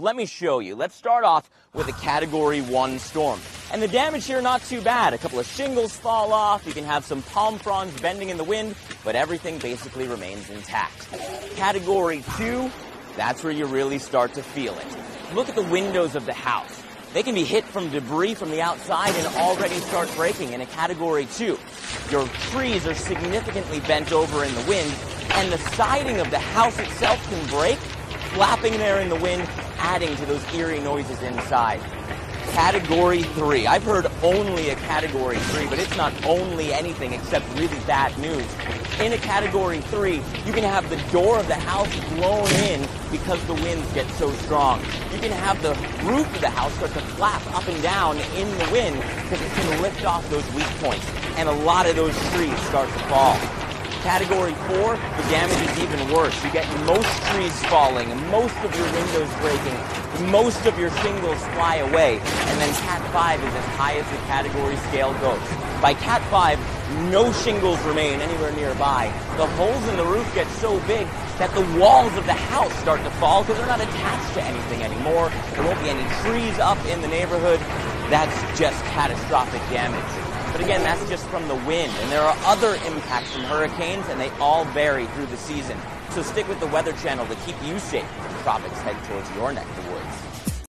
Let me show you. Let's start off with a Category 1 storm. And the damage here, not too bad. A couple of shingles fall off, you can have some palm fronds bending in the wind, but everything basically remains intact. Category 2, that's where you really start to feel it. Look at the windows of the house. They can be hit from debris from the outside and already start breaking in a Category 2. Your trees are significantly bent over in the wind, and the siding of the house itself can break, flapping there in the wind, adding to those eerie noises inside. Category 3. I've heard only a Category 3, but it's not only anything except really bad news. In a Category 3, you can have the door of the house blown in because the winds get so strong. You can have the roof of the house start to flap up and down in the wind because it can lift off those weak points. And a lot of those trees start to fall. Category 4, the damage is even worse. You get most trees falling, most of your windows breaking, most of your shingles fly away, and then Cat 5 is as high as the category scale goes. By Cat 5, no shingles remain anywhere nearby. The holes in the roof get so big that the walls of the house start to fall because they're not attached to anything anymore. There won't be any trees up in the neighborhood. That's just catastrophic damage. But again, that's just from the wind. And there are other impacts from hurricanes, and they all vary through the season. So stick with the Weather Channel to keep you safe the tropics head towards your neck of the woods.